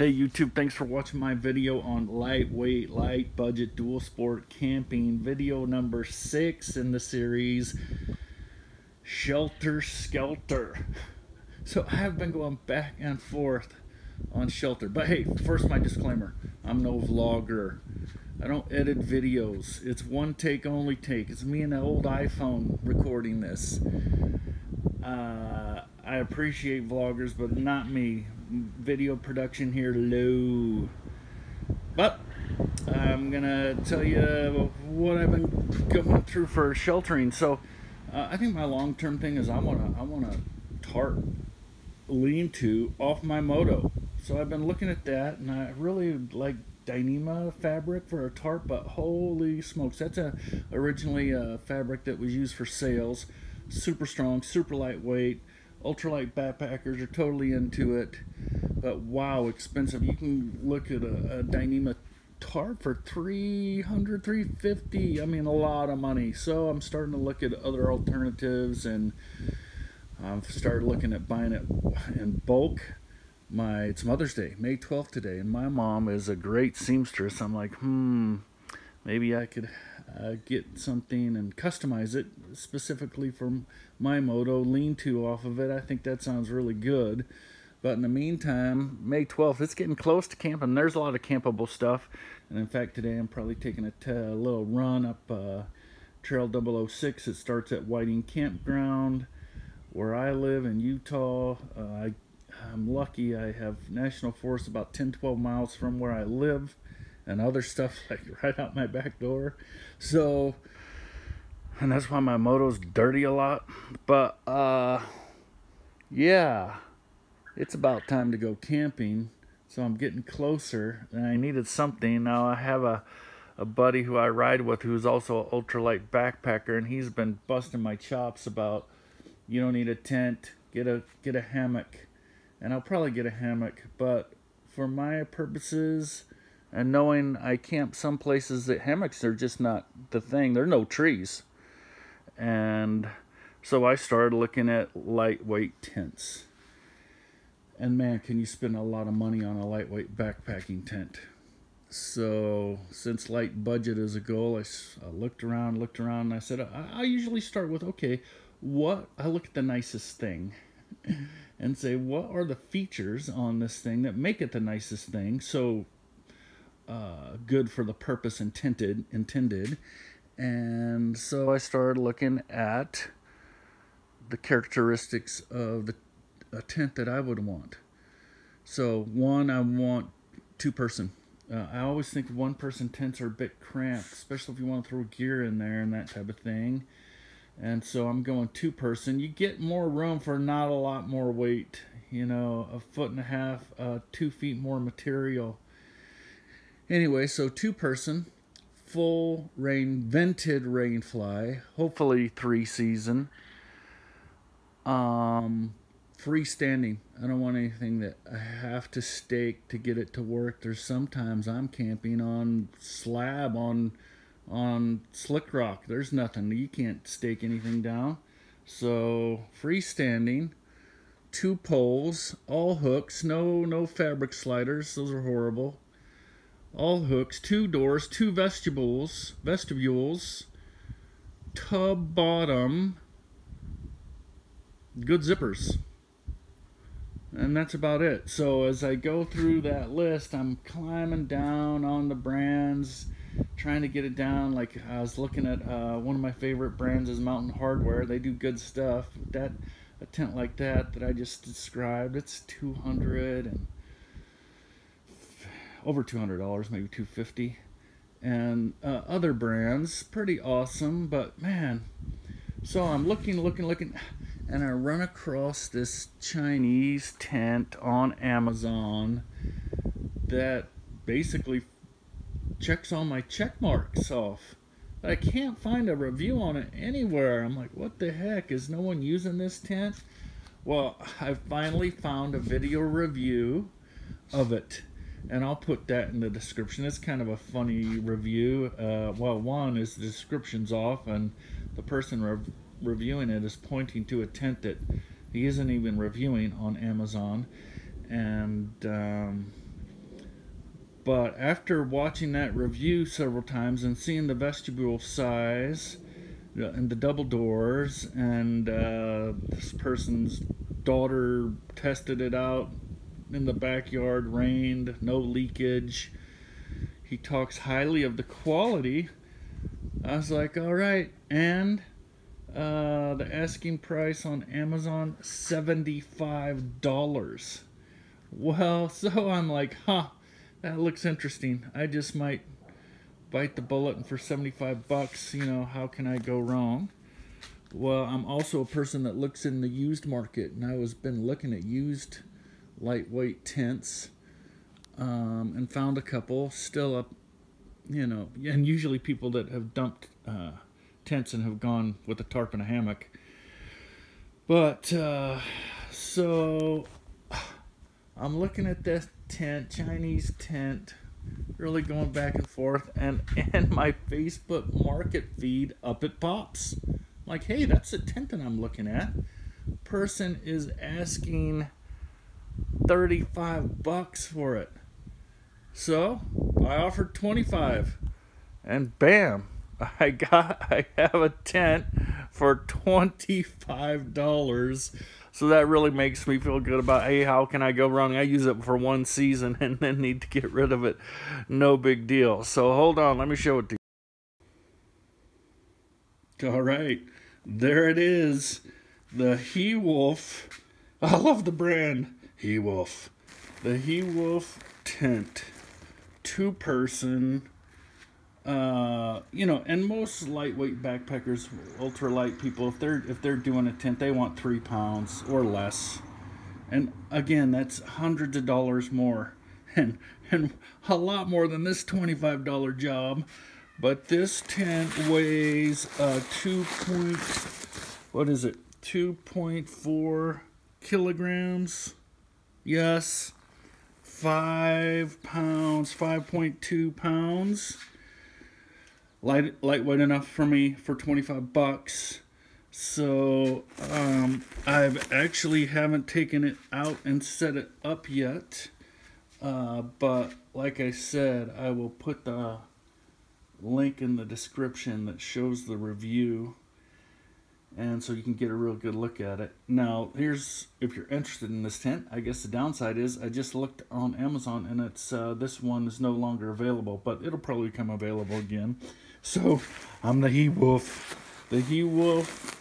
Hey YouTube, thanks for watching my video on lightweight, light budget, dual sport camping. Video number six in the series, Shelter Skelter. So I have been going back and forth on Shelter. But hey, first my disclaimer, I'm no vlogger. I don't edit videos. It's one take only take. It's me and an old iPhone recording this. Uh, I appreciate vloggers, but not me. Video production here low. But I'm gonna tell you what I've been going through for sheltering. So uh, I think my long-term thing is I wanna I wanna tarp lean-to off my moto. So I've been looking at that, and I really like Dyneema fabric for a tarp, but holy smokes, that's a originally a fabric that was used for sails. Super strong, super lightweight. Ultralight backpackers are totally into it, but wow, expensive. You can look at a, a Dyneema tarp for 300 350 i mean a lot of money so i'm starting to look at other alternatives and i've started looking at buying it in bulk my it's Mother's Day, May 12th today, and my mom is a great seamstress. I'm like, hmm, maybe I could uh, get something and customize it specifically for my moto, lean to off of it. I think that sounds really good. But in the meantime, May 12th, it's getting close to camping. There's a lot of campable stuff. And in fact, today I'm probably taking a, a little run up uh, Trail 006. It starts at Whiting Campground where I live in Utah. Uh, I I'm lucky I have National Forest about 10 12 miles from where I live and other stuff like right out my back door. So, and that's why my moto's dirty a lot. But, uh, yeah, it's about time to go camping. So I'm getting closer and I needed something. Now I have a, a buddy who I ride with who's also an ultralight backpacker and he's been busting my chops about you don't need a tent, get a get a hammock and I'll probably get a hammock, but for my purposes and knowing I camp some places that hammocks are just not the thing. There are no trees. And so I started looking at lightweight tents. And man, can you spend a lot of money on a lightweight backpacking tent. So since light budget is a goal, I, I looked around, looked around, and I said, I, I usually start with, okay, what, I look at the nicest thing and say what are the features on this thing that make it the nicest thing so uh, good for the purpose intended intended and so I started looking at the characteristics of the a tent that I would want so one I want two person uh, I always think one person tents are a bit cramped especially if you want to throw gear in there and that type of thing and so I'm going two person. You get more room for not a lot more weight, you know, a foot and a half, uh, two feet more material. Anyway, so two person, full rain, vented rain fly, hopefully three season. Um, freestanding. I don't want anything that I have to stake to get it to work. There's sometimes I'm camping on slab on on slick rock. There's nothing. You can't stake anything down. So freestanding, two poles, all hooks, no no fabric sliders. Those are horrible. All hooks, two doors, two vestibules, vestibules, tub bottom, good zippers. And that's about it. So as I go through that list, I'm climbing down on the brands trying to get it down. Like I was looking at uh, one of my favorite brands is Mountain Hardwear. They do good stuff. That a tent like that that I just described, it's 200 and over $200, maybe 250 and uh, other brands pretty awesome but man so i'm looking looking looking and i run across this chinese tent on amazon that basically checks all my check marks off. I can't find a review on it anywhere. I'm like, what the heck? Is no one using this tent? Well, I finally found a video review of it. And I'll put that in the description. It's kind of a funny review. Uh, well, one is the description's off, and the person re reviewing it is pointing to a tent that he isn't even reviewing on Amazon. And um, But after watching that review several times and seeing the vestibule size and the double doors, and uh, this person's daughter tested it out in the backyard, rained, no leakage. He talks highly of the quality. I was like, all right, and uh, the asking price on Amazon $75. Well, so I'm like, huh, that looks interesting. I just might bite the bullet and for 75 bucks, you know, how can I go wrong? Well, I'm also a person that looks in the used market and I was been looking at used lightweight tents um, and found a couple still up, you know, and usually people that have dumped uh, tents and have gone with a tarp and a hammock. But, uh, so I'm looking at this tent, Chinese tent, really going back and forth, and and my Facebook Market feed up it pops. Like, hey, that's the tent that I'm looking at. Person is asking 35 bucks for it. So I offered 25, and bam, I got I have a tent for $25 so that really makes me feel good about, hey, how can I go wrong? I use it for one season and then need to get rid of it. No big deal. So hold on, let me show it to you. All right, there it is. The Hewolf. I love the brand Hewolf. The Hewolf tent. Two person uh, you know, and most lightweight backpackers, ultralight people, if they're if they're doing a tent, they want three pounds or less. And again, that's hundreds of dollars more, and and a lot more than this twenty-five dollar job. But this tent weighs uh, two point, what is it? Two point four kilograms. Yes, five pounds, five point two pounds. Light lightweight enough for me for 25 bucks. So um, I've actually haven't taken it out and set it up yet. Uh, but like I said I will put the link in the description that shows the review and so you can get a real good look at it now here's if you're interested in this tent I guess the downside is I just looked on Amazon and it's uh, this one is no longer available but it'll probably become available again so I'm the Hewolf. The Hewolf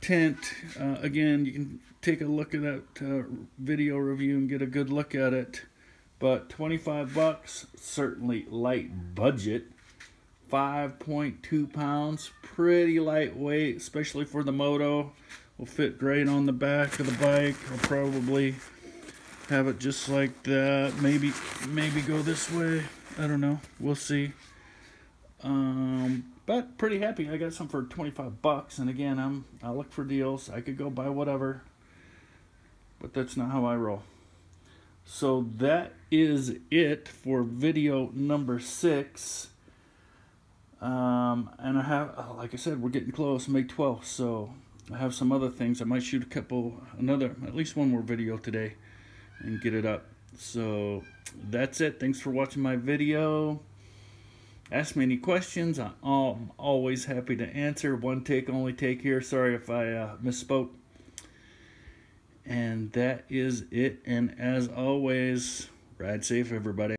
tent. Uh, again, you can take a look at that uh, video review and get a good look at it. But 25 bucks, certainly light budget. 5.2 pounds, pretty lightweight, especially for the moto. Will fit great on the back of the bike. I'll probably have it just like that. Maybe, maybe go this way. I don't know. We'll see. Um, but pretty happy. I got some for 25 bucks. And again, I'm I look for deals. I could go buy whatever, but that's not how I roll. So that is it for video number six. Um, and I have, uh, like I said, we're getting close, May 12th. So I have some other things. I might shoot a couple, another, at least one more video today and get it up. So that's it. Thanks for watching my video. Ask me any questions. I'm always happy to answer. One take, only take here. Sorry if I uh, misspoke. And that is it. And as always, ride safe, everybody.